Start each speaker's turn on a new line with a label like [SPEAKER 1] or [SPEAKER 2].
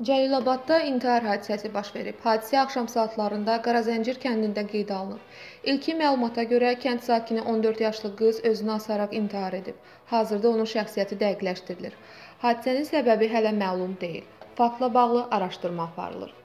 [SPEAKER 1] Cəlilabadda intihar hadisəsi baş verib. Hadisə axşam saatlarında Qarazəncir kəndində qeydə alınıb. İlkin məlumata görə kənd sakini 14 yaşlı qız özünü asaraq intihar edib. Hazırda onun şəxsiyyəti dəqiqləşdirilir. Hadisənin səbəbi hələ məlum deyil. Faktla bağlı araşdırma aparılır.